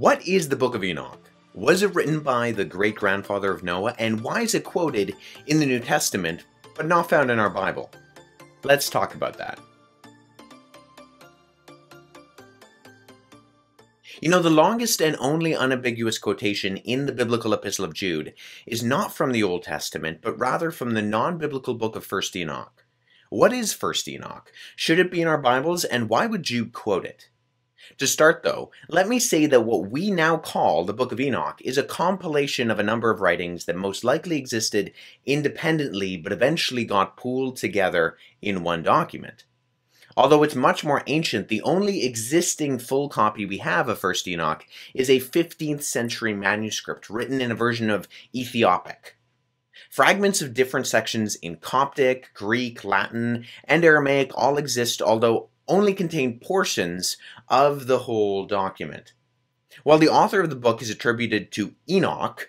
What is the Book of Enoch? Was it written by the great grandfather of Noah, and why is it quoted in the New Testament but not found in our Bible? Let's talk about that. You know, the longest and only unambiguous quotation in the biblical epistle of Jude is not from the Old Testament, but rather from the non biblical book of 1st Enoch. What is 1st Enoch? Should it be in our Bibles, and why would Jude quote it? To start, though, let me say that what we now call the Book of Enoch is a compilation of a number of writings that most likely existed independently but eventually got pooled together in one document. Although it's much more ancient, the only existing full copy we have of 1st Enoch is a 15th century manuscript written in a version of Ethiopic. Fragments of different sections in Coptic, Greek, Latin, and Aramaic all exist, although only contain portions of the whole document. While the author of the book is attributed to Enoch,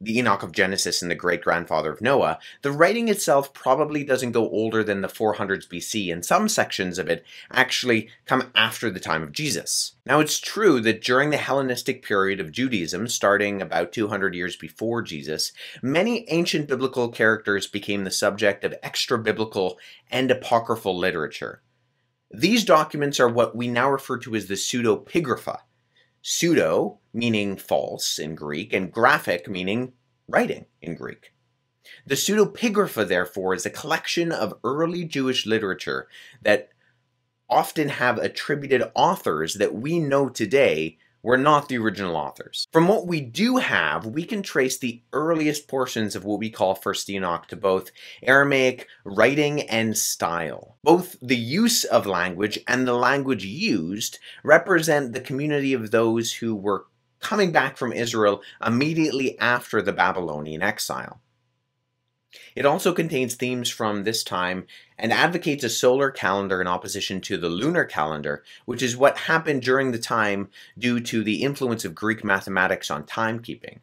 the Enoch of Genesis and the great grandfather of Noah, the writing itself probably doesn't go older than the 400s BC, and some sections of it actually come after the time of Jesus. Now, it's true that during the Hellenistic period of Judaism, starting about 200 years before Jesus, many ancient biblical characters became the subject of extra biblical and apocryphal literature. These documents are what we now refer to as the pseudepigrapha. Pseudo meaning false in Greek, and graphic meaning writing in Greek. The pseudepigrapha, therefore, is a collection of early Jewish literature that often have attributed authors that we know today were not the original authors. From what we do have, we can trace the earliest portions of what we call First Enoch to both Aramaic writing and style. Both the use of language and the language used represent the community of those who were coming back from Israel immediately after the Babylonian exile. It also contains themes from this time and advocates a solar calendar in opposition to the lunar calendar, which is what happened during the time due to the influence of Greek mathematics on timekeeping.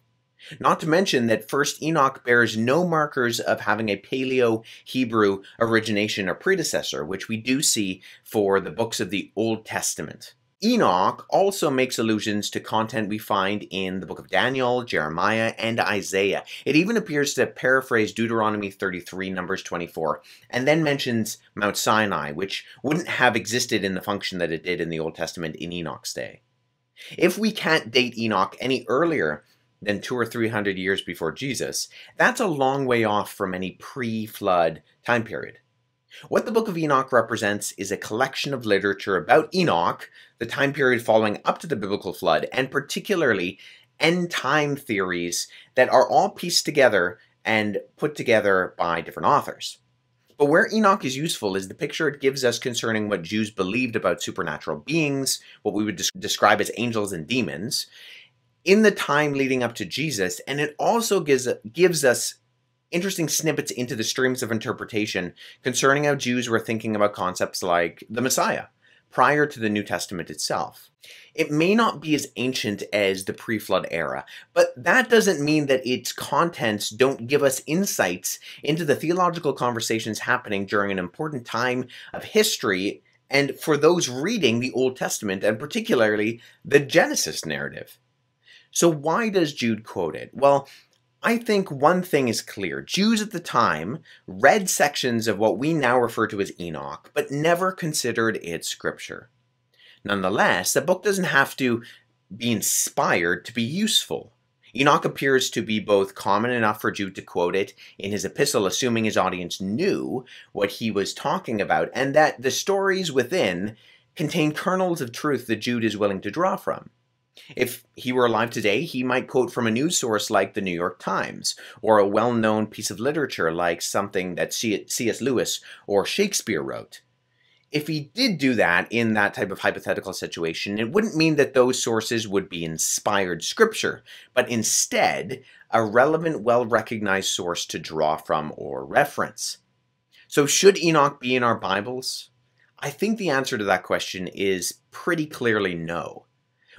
Not to mention that First Enoch bears no markers of having a Paleo Hebrew origination or predecessor, which we do see for the books of the Old Testament. Enoch also makes allusions to content we find in the book of Daniel, Jeremiah, and Isaiah. It even appears to paraphrase Deuteronomy 33, Numbers 24, and then mentions Mount Sinai, which wouldn't have existed in the function that it did in the Old Testament in Enoch's day. If we can't date Enoch any earlier than two or three hundred years before Jesus, that's a long way off from any pre flood time period. What the Book of Enoch represents is a collection of literature about Enoch, the time period following up to the biblical flood, and particularly end time theories that are all pieced together and put together by different authors. But where Enoch is useful is the picture it gives us concerning what Jews believed about supernatural beings, what we would describe as angels and demons, in the time leading up to Jesus, and it also gives, gives us interesting snippets into the streams of interpretation concerning how Jews were thinking about concepts like the Messiah prior to the New Testament itself. It may not be as ancient as the pre flood era, but that doesn't mean that its contents don't give us insights into the theological conversations happening during an important time of history and for those reading the Old Testament and particularly the Genesis narrative. So, why does Jude quote it? Well, I think one thing is clear. Jews at the time read sections of what we now refer to as Enoch, but never considered it scripture. Nonetheless, the book doesn't have to be inspired to be useful. Enoch appears to be both common enough for Jude to quote it in his epistle, assuming his audience knew what he was talking about, and that the stories within contain kernels of truth that Jude is willing to draw from. If he were alive today, he might quote from a news source like the New York Times, or a well known piece of literature like something that C.S. Lewis or Shakespeare wrote. If he did do that in that type of hypothetical situation, it wouldn't mean that those sources would be inspired scripture, but instead a relevant, well recognized source to draw from or reference. So, should Enoch be in our Bibles? I think the answer to that question is pretty clearly no.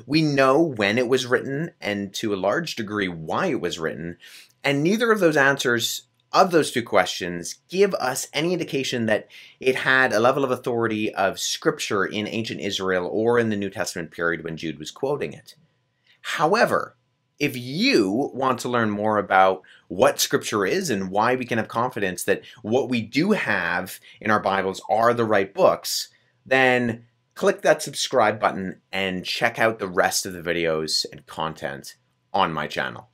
We know when it was written and to a large degree why it was written, and neither of those answers of those two questions give us any indication that it had a level of authority of scripture in ancient Israel or in the New Testament period when Jude was quoting it. However, if you want to learn more about what Scripture is and why we can have confidence that what we do have in our Bibles are the right books, then click that subscribe button and check out the rest of the videos and content on my channel.